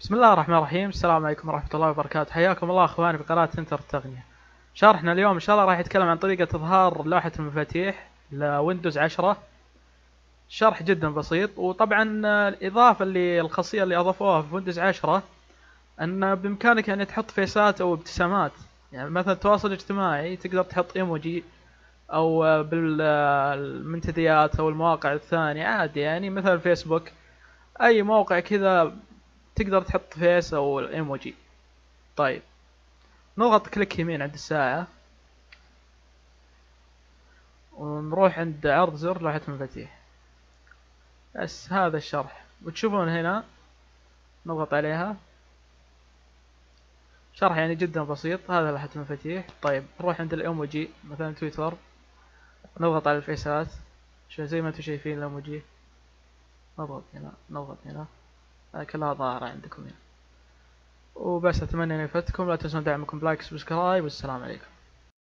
بسم الله الرحمن الرحيم. السلام عليكم ورحمة الله وبركاته. حياكم الله اخواني في قناة انتر التقنية شرحنا اليوم إن شاء الله راح يتكلم عن طريقة إظهار لوحة المفاتيح لويندوز 10 شرح جدا بسيط. وطبعا الإضافة اللي الخاصية اللي أضافوها في ويندوز 10 أن بإمكانك يعني تحط فيسات أو ابتسامات. يعني مثلا التواصل الاجتماعي تقدر تحط إيموجي أو بالمنتديات أو المواقع الثانية. عادي يعني مثل الفيسبوك أي موقع كذا تقدر تحط face أو إيموجي. طيب. نضغط click يمين عند الساعة. ونروح عند عرض زر لوحة المفاتيح. بس هذا الشرح. وتشوفون هنا نضغط عليها. شرح يعني جدا بسيط. هذا لوحة المفاتيح. طيب. نروح عند الإيموجي. مثلا تويتر. نضغط على الفيسات. شو زي ما أنتم شايفين الإيموجي. نضغط هنا. نضغط هنا. كلها ظاهرة عندكم هنا وبس أتمنى اني فدتكم لا تنسون دعمكم ب like subscribe والسلام عليكم.